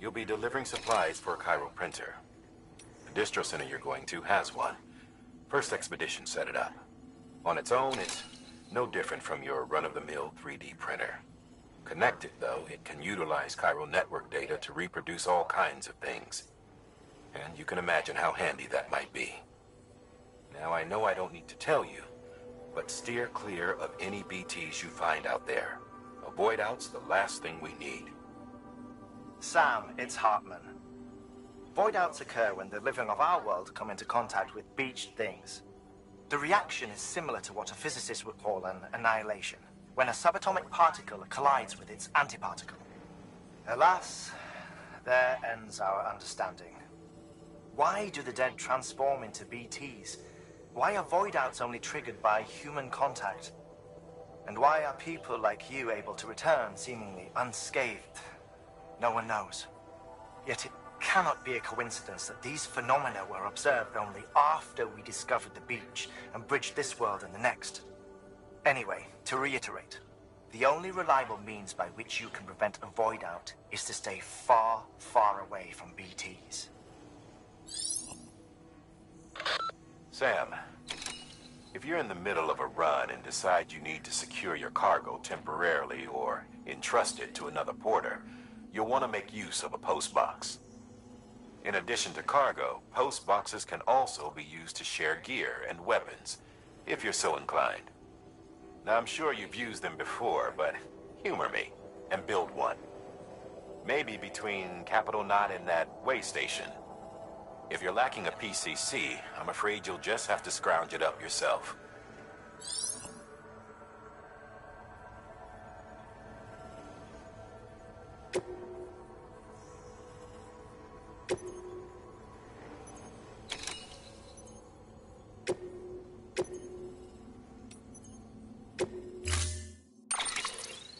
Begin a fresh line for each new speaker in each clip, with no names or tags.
You'll be delivering supplies for a chiral printer. The distro center you're going to has one. First Expedition set it up. On its own, it's no different from your run-of-the-mill 3D printer. Connected, though, it can utilize chiral network data to reproduce all kinds of things. And you can imagine how handy that might be. Now, I know I don't need to tell you, but steer clear of any BTs you find out there. A void out's the last thing we need.
Sam, it's Heartman. Void outs occur when the living of our world come into contact with beached things. The reaction is similar to what a physicist would call an annihilation, when a subatomic particle collides with its antiparticle. Alas, there ends our understanding. Why do the dead transform into BTs? Why are void outs only triggered by human contact? And why are people like you able to return seemingly unscathed? No one knows. Yet it cannot be a coincidence that these phenomena were observed only after we discovered the beach and bridged this world and the next. Anyway, to reiterate, the only reliable means by which you can prevent a void out is to stay far, far away from BTs.
Sam, if you're in the middle of a run and decide you need to secure your cargo temporarily or entrust it to another porter, you'll want to make use of a post box. In addition to cargo, post boxes can also be used to share gear and weapons, if you're so inclined. Now, I'm sure you've used them before, but humor me and build one. Maybe between Capital Knot and that way station. If you're lacking a PCC, I'm afraid you'll just have to scrounge it up yourself.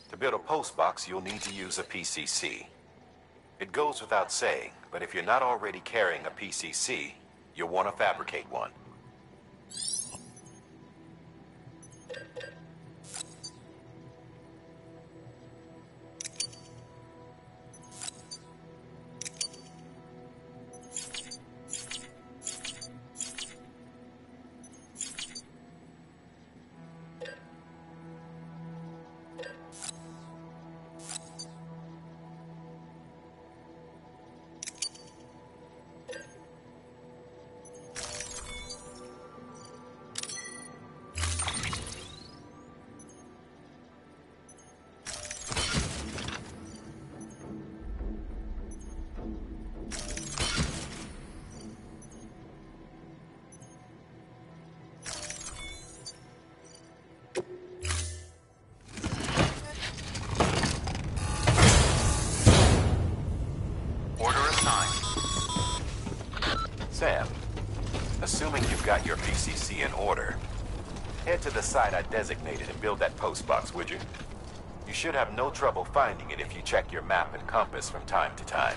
To build a post box, you'll need to use a PCC. It goes without saying, but if you're not already carrying a PCC, you'll want to fabricate one. Should have no trouble finding it if you check your map and compass from time to time.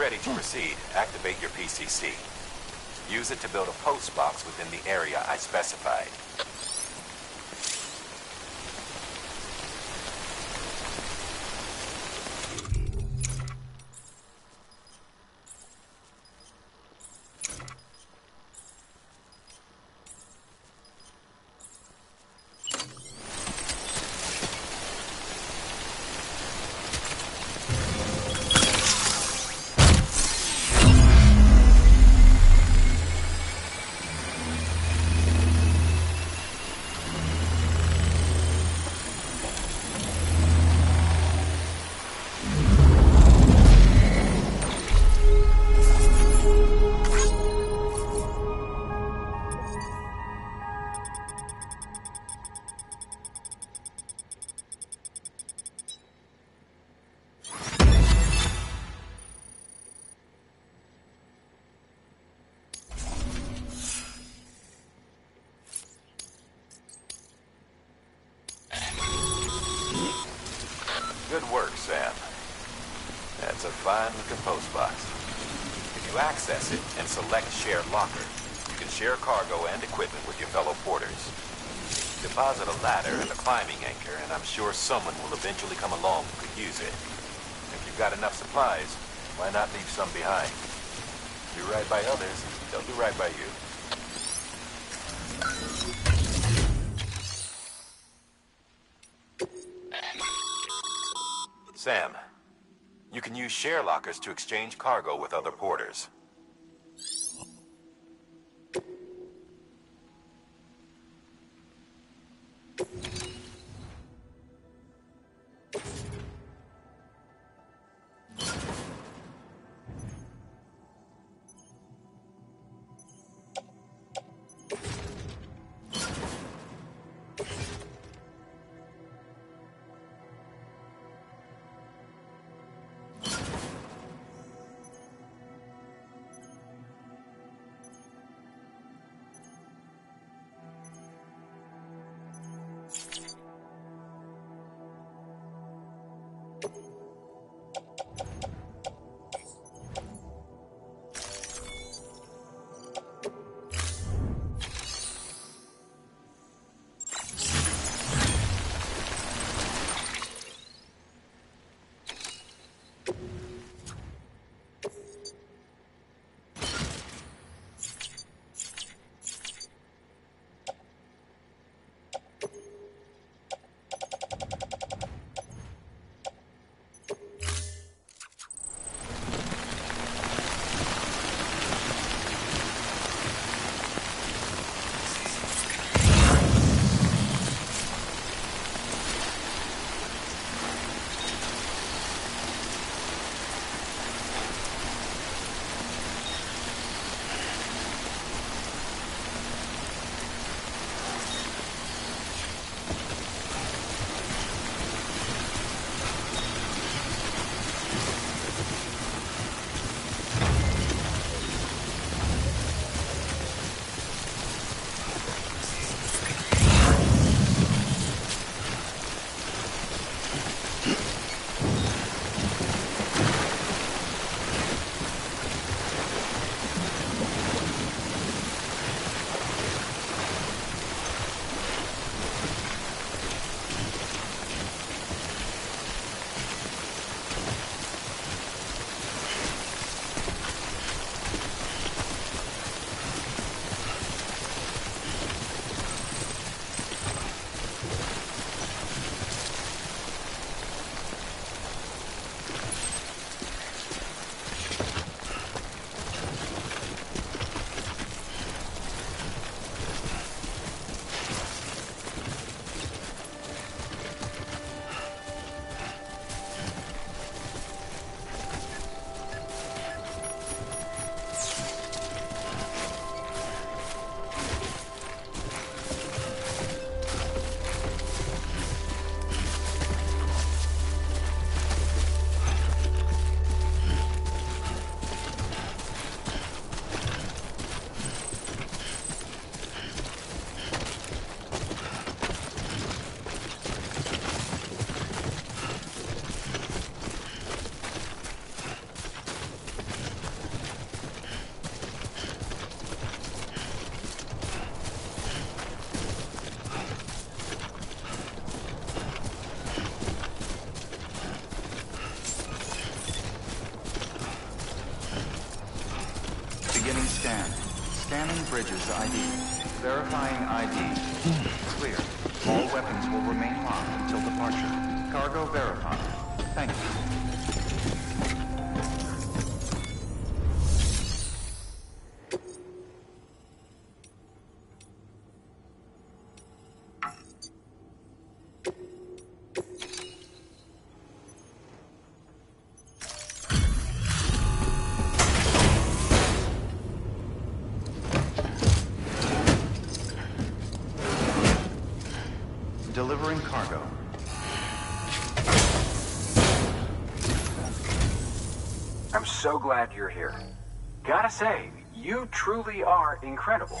Ready to proceed, activate your PCC. Use it to build a post box within the area I specified. someone will eventually come along who could use it. If you've got enough supplies, why not leave some behind? Do right by others, they'll do right by you. Sam, you can use share lockers to exchange cargo with other porters.
Bridges ID. Verifying ID. Delivering cargo.
I'm so glad you're here. Gotta say, you truly are incredible.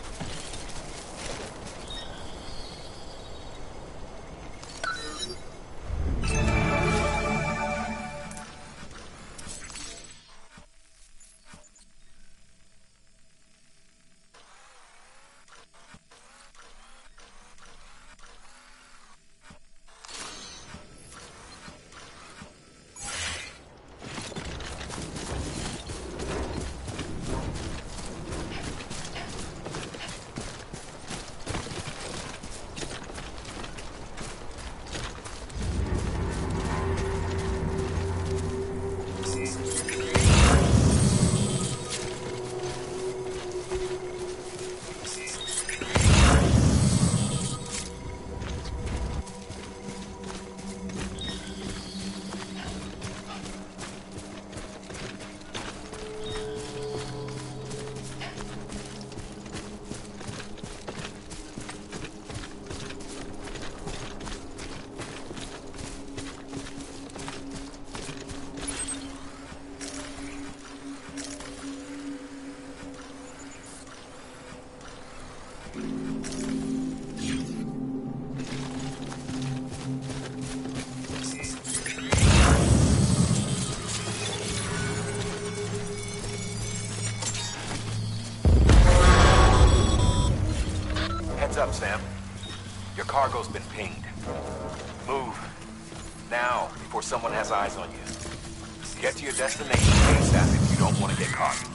Has eyes on you. Get to your destination ASAP if you don't want to get caught.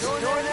Yes,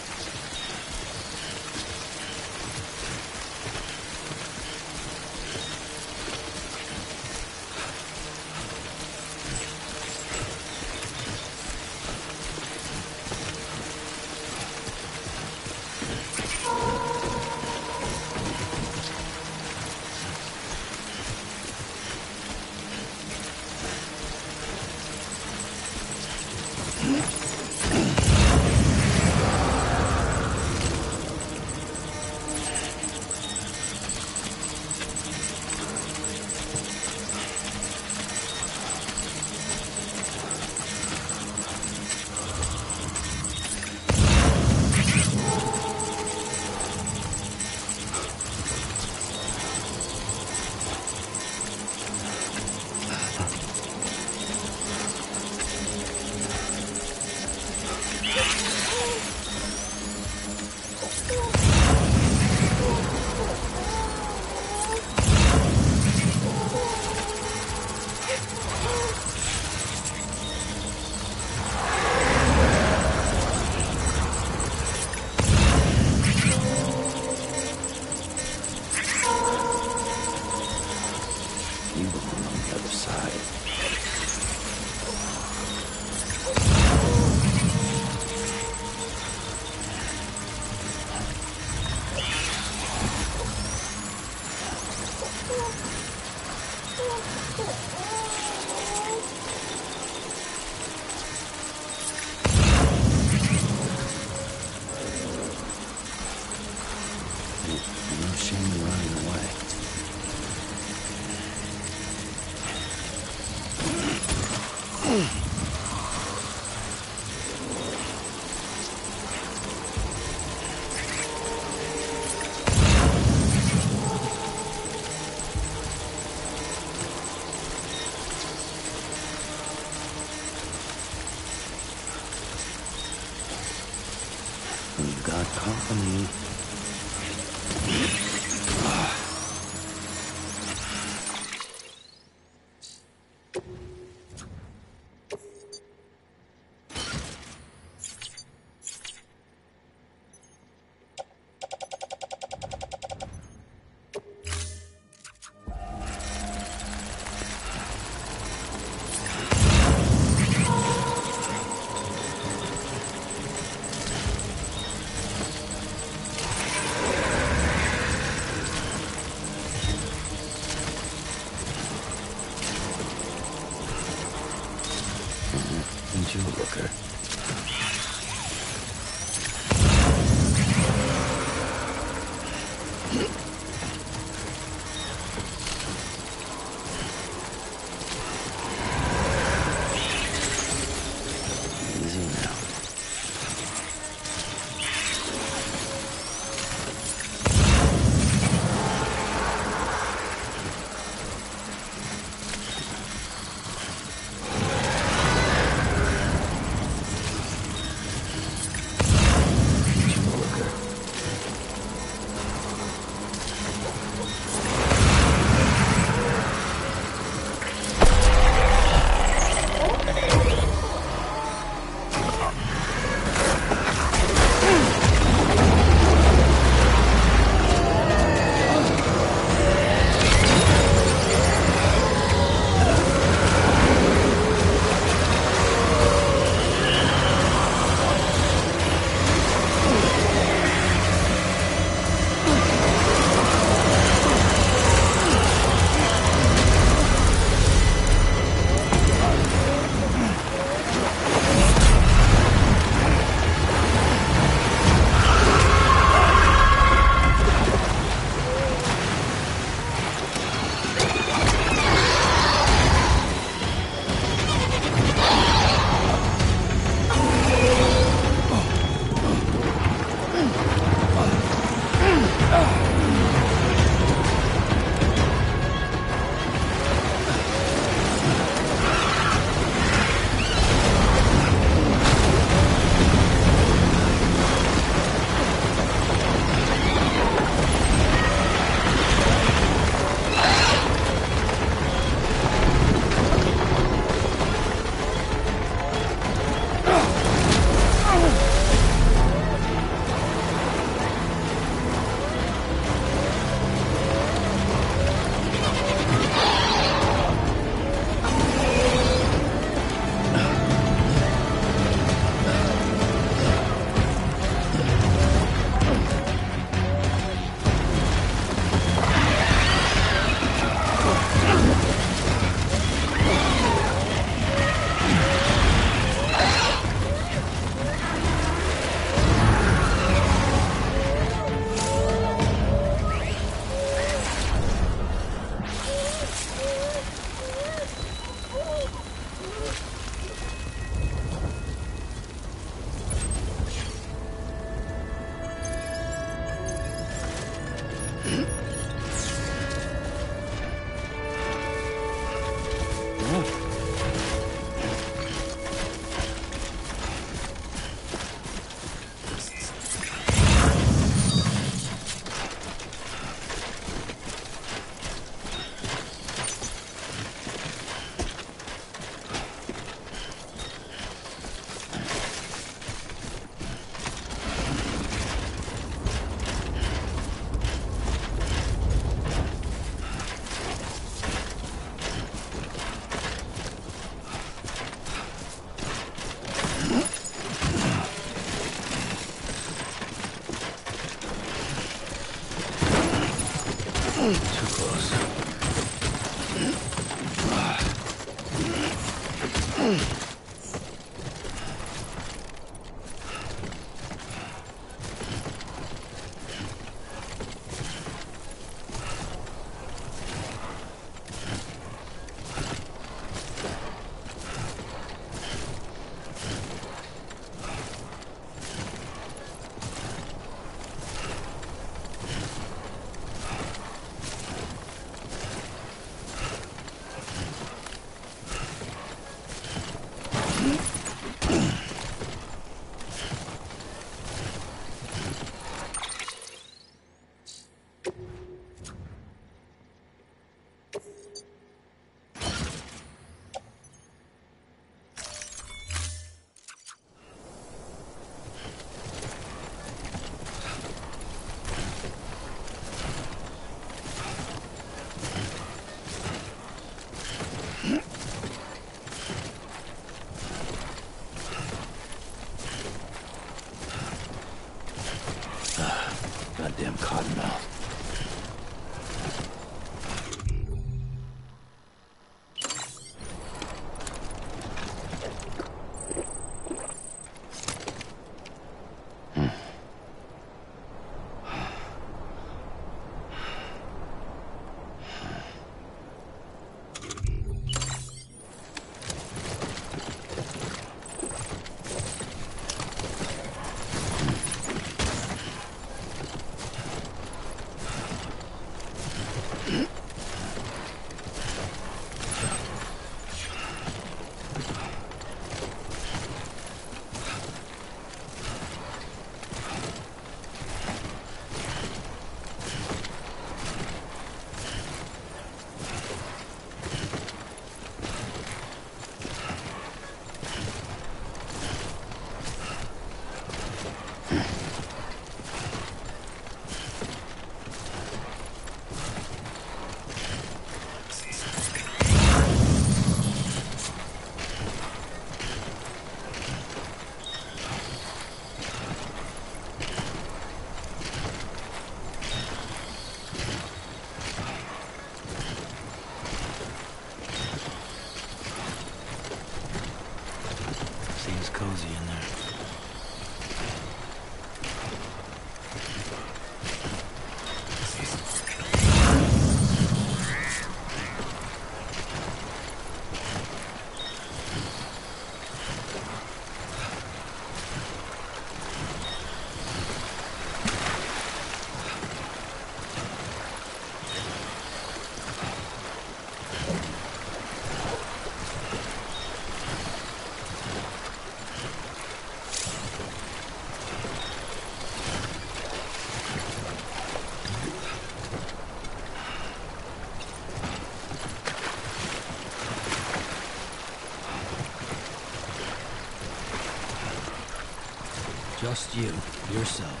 Just you, yourself,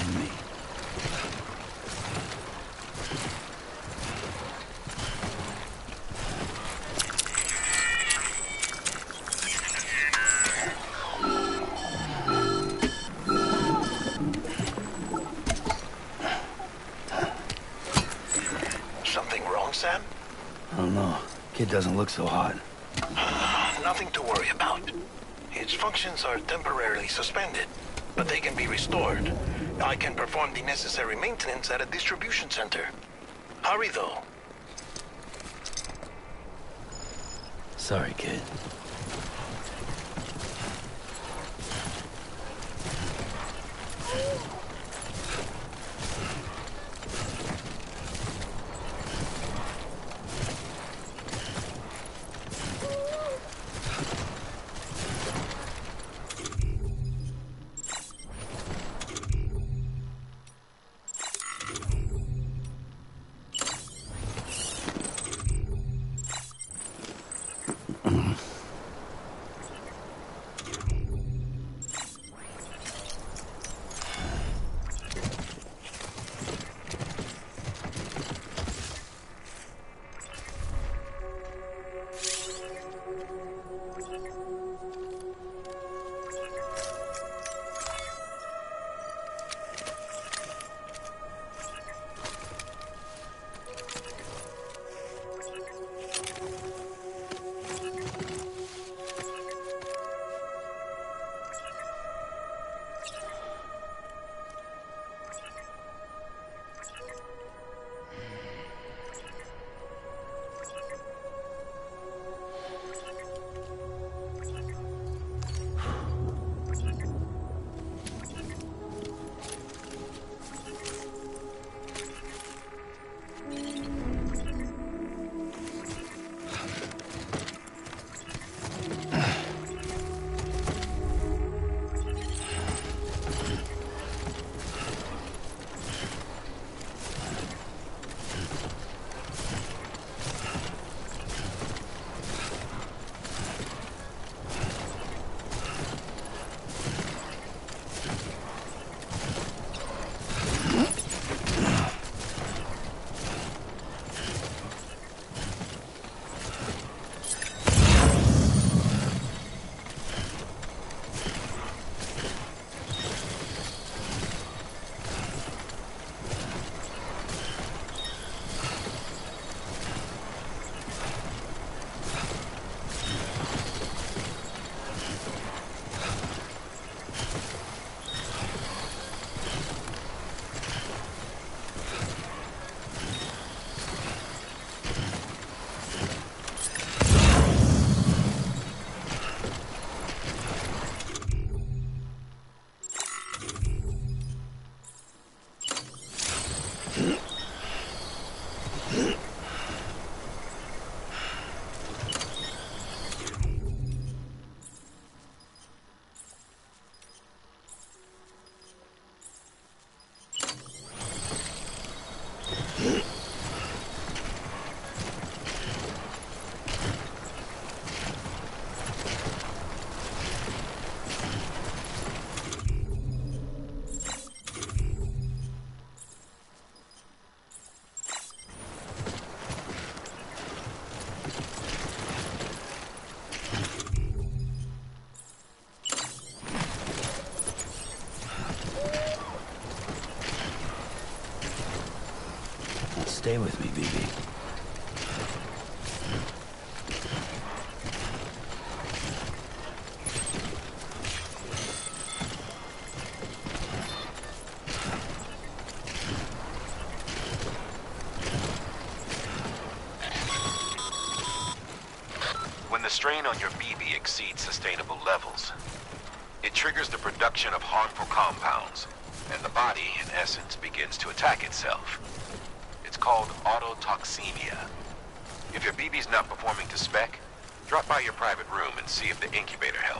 and me.
Something wrong, Sam?
I don't know. Kid doesn't look so hot.
Nothing to worry about. Its functions are temporarily suspended, can be restored. I can perform the necessary maintenance at a distribution center. Hurry, though.
Sorry, kid. Stay with me, BB.
When the strain on your BB exceeds sustainable levels, it triggers the production of harmful compounds, and the body, in essence, begins to attack itself. If your BB's not performing to spec, drop by your private room and see if the incubator helps.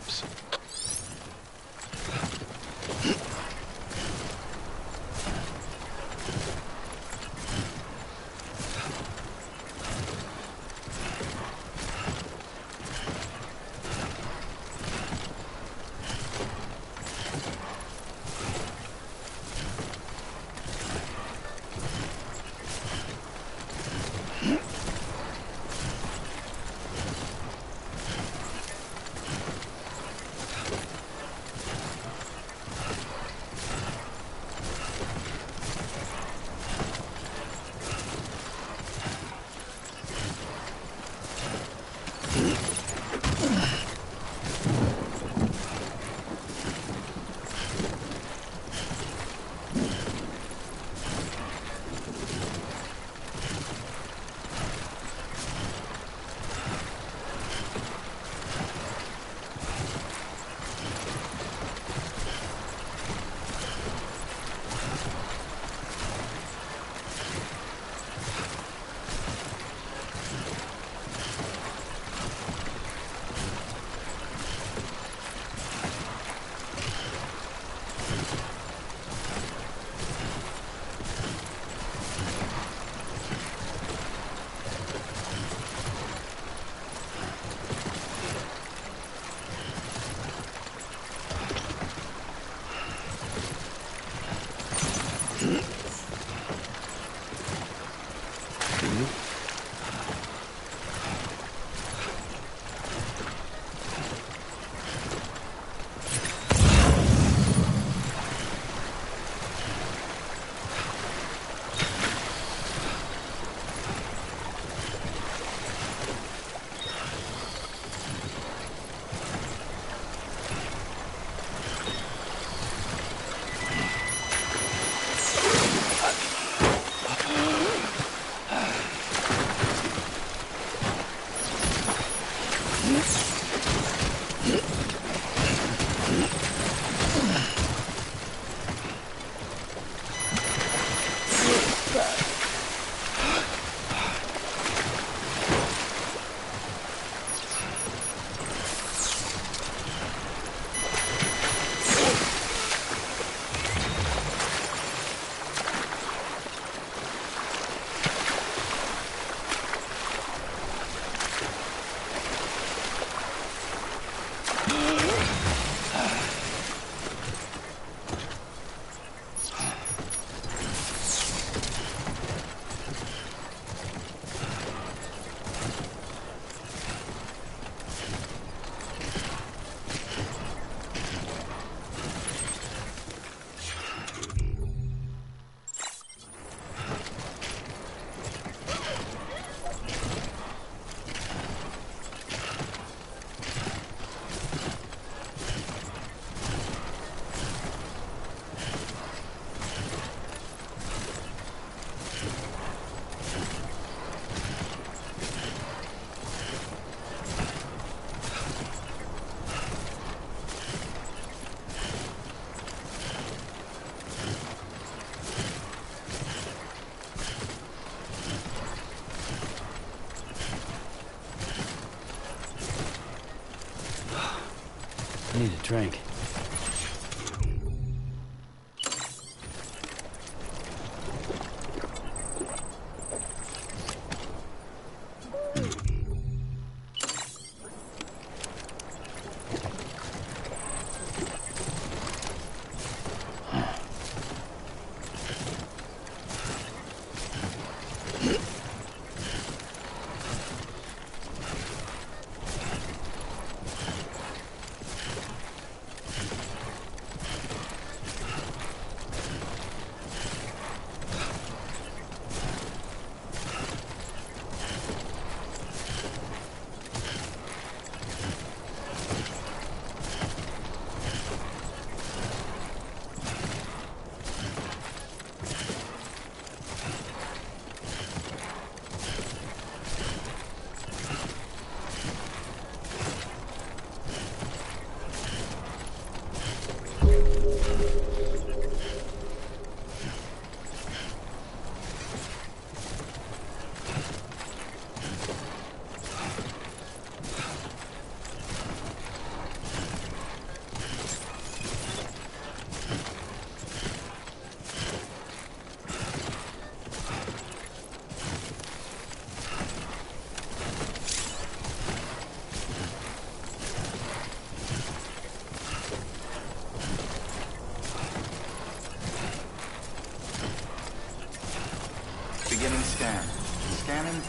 Drink.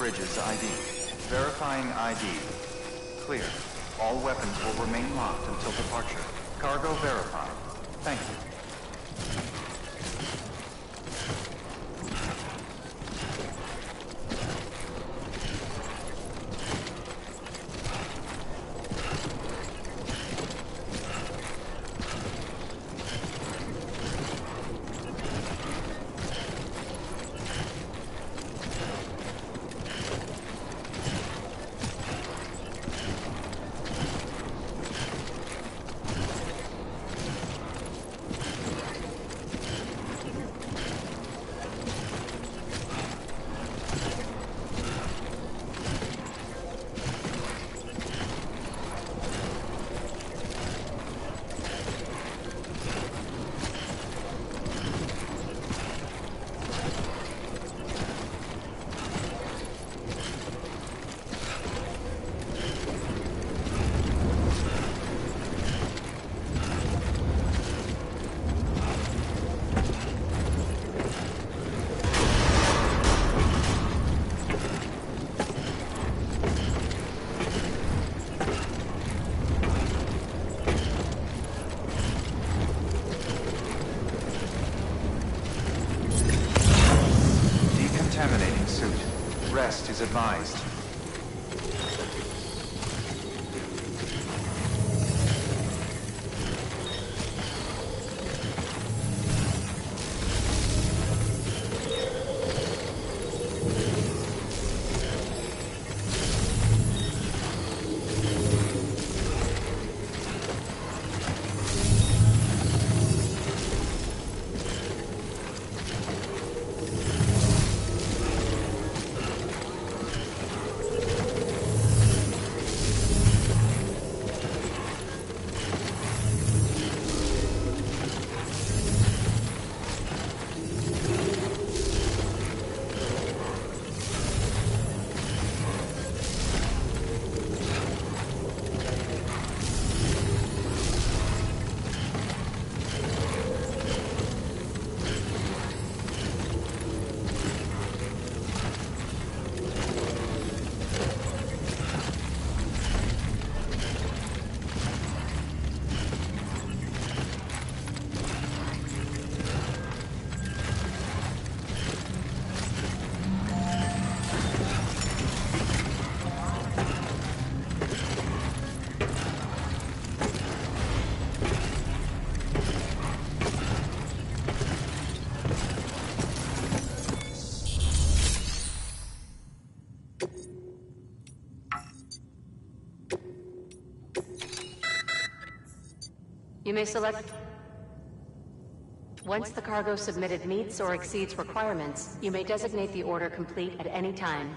Bridges ID. Verifying ID. Clear. All weapons will remain locked until departure. Cargo verified. Advised.
You may select... Once the cargo submitted meets or exceeds requirements, you may designate the order complete at any time.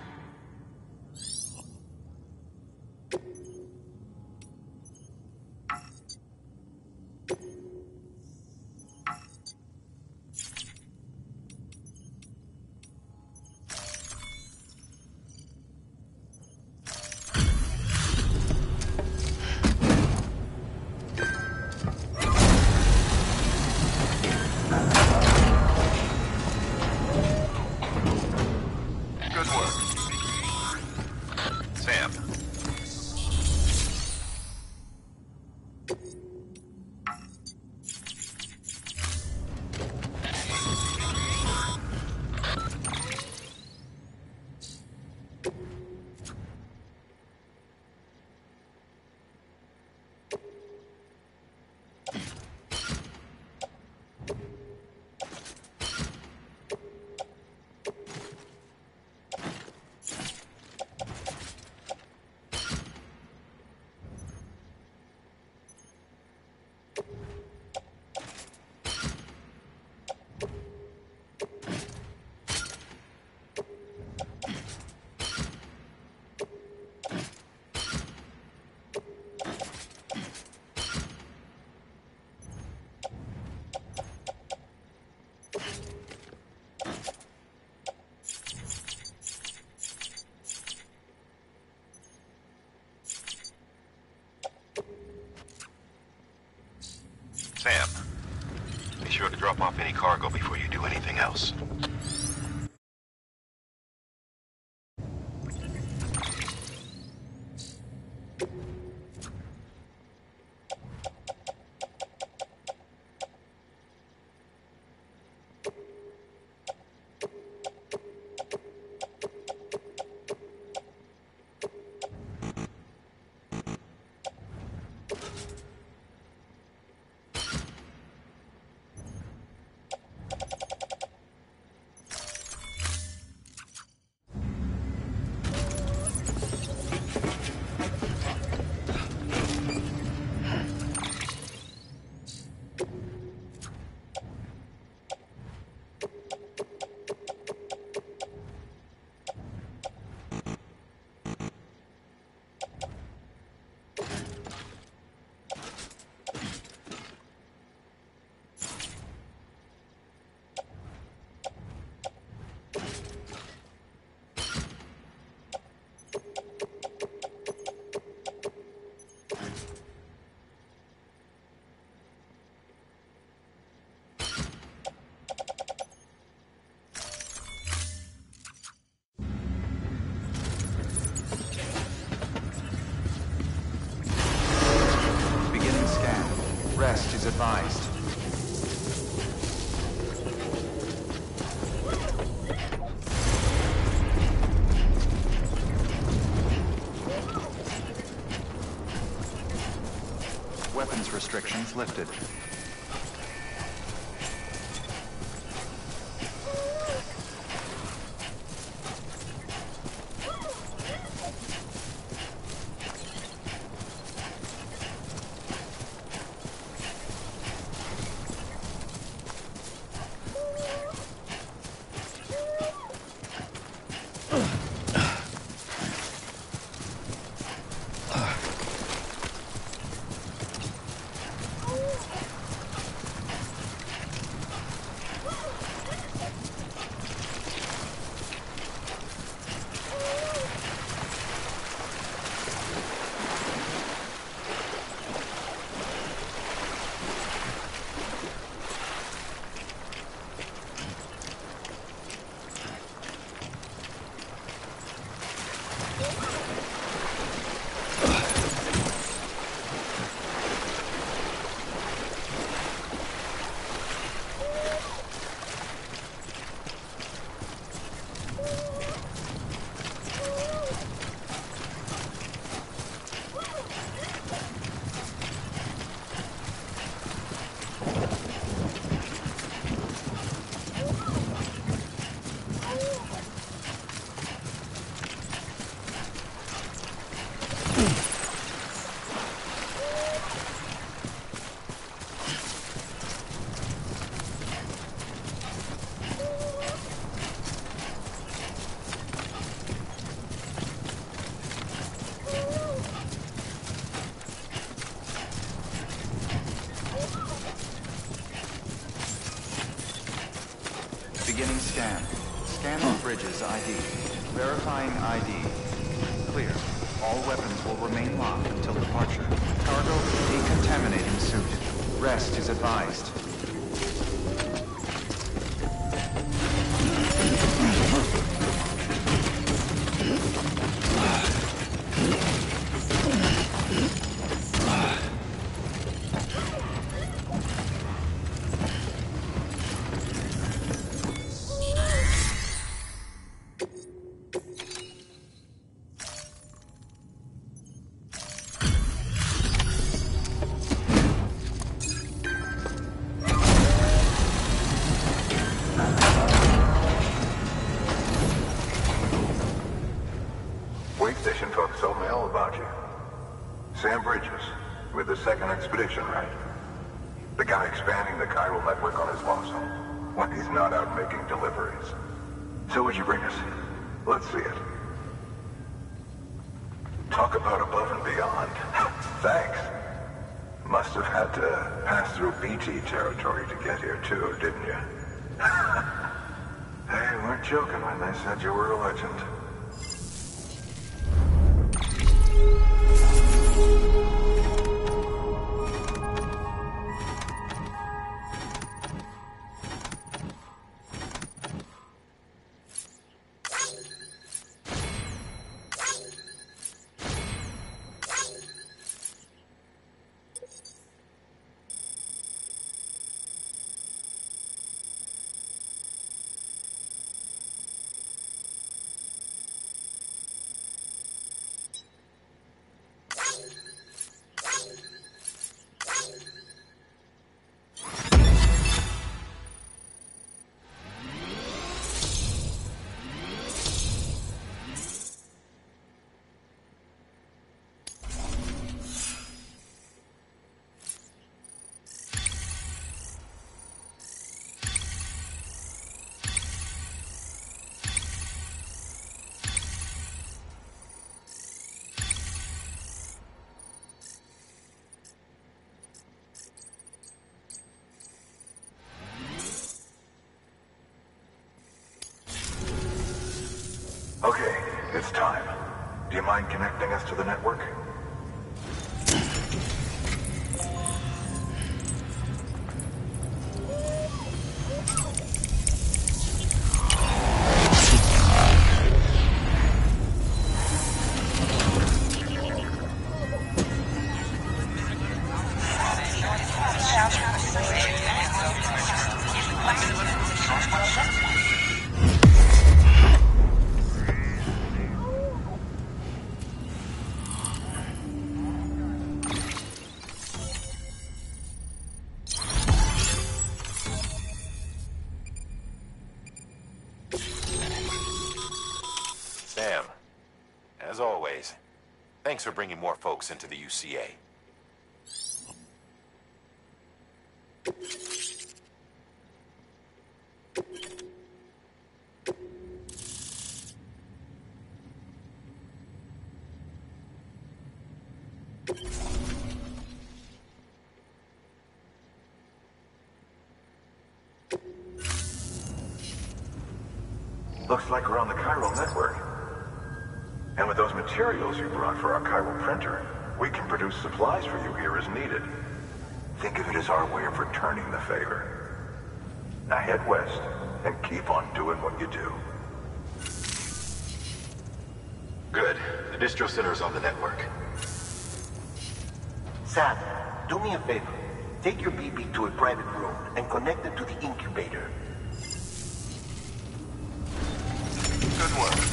Drop off any cargo before you do anything else.
lifted. Verifying ID.
territory to get here too, didn't you? they weren't joking when they said you were a legend. It's time. Do you mind connecting us to the network?
Thanks for bringing more folks into the UCA.
Looks like we're on the chiral network. And with those materials you brought for our chiral printer, we can produce supplies for you here as needed. Think of it as our way of returning the favor. Now head west and keep on doing what you do.
Good. The distro center is on the network.
Sam, do me a favor. Take your BB to a private room and connect it to the incubator.
Good work.